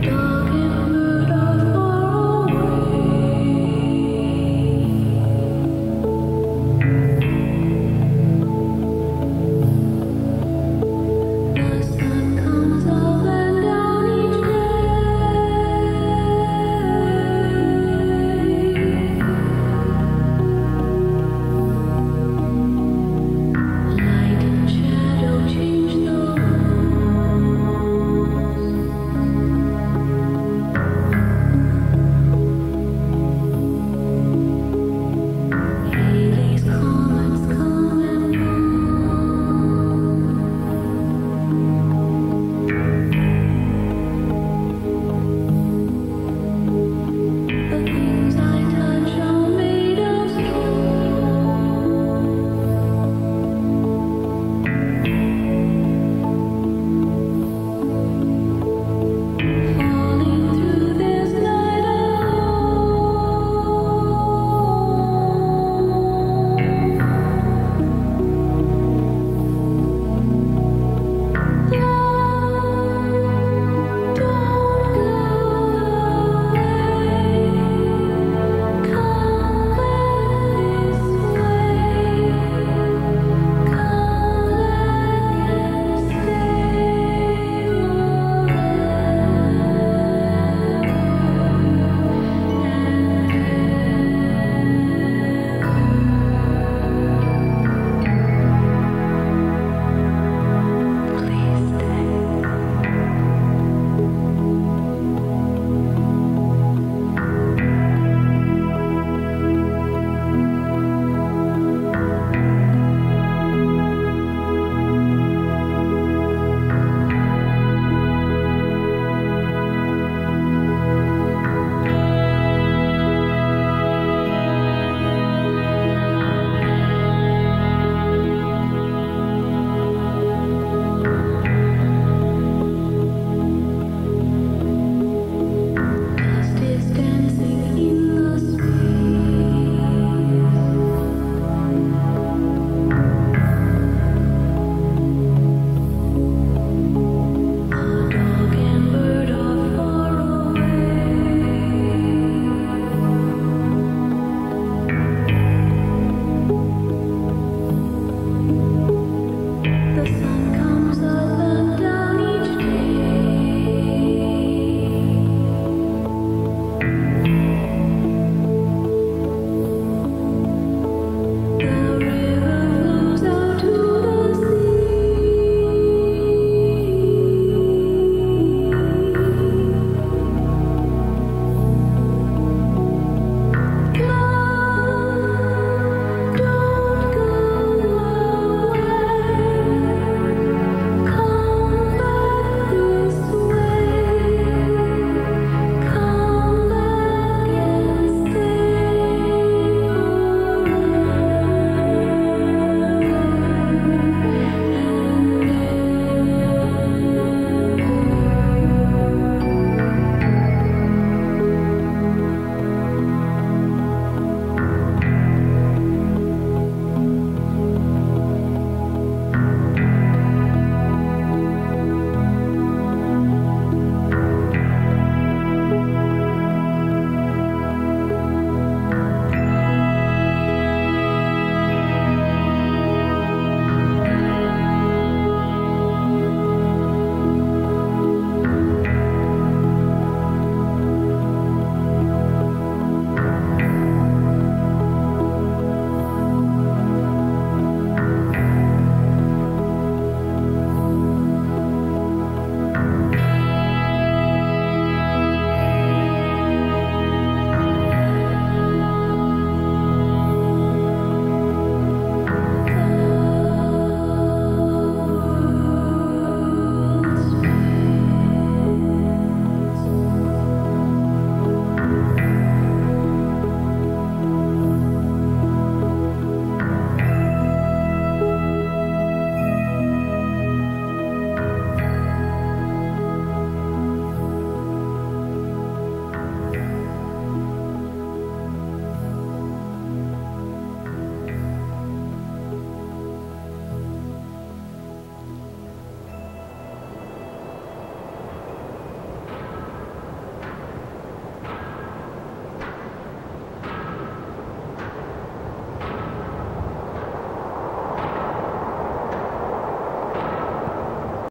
the door.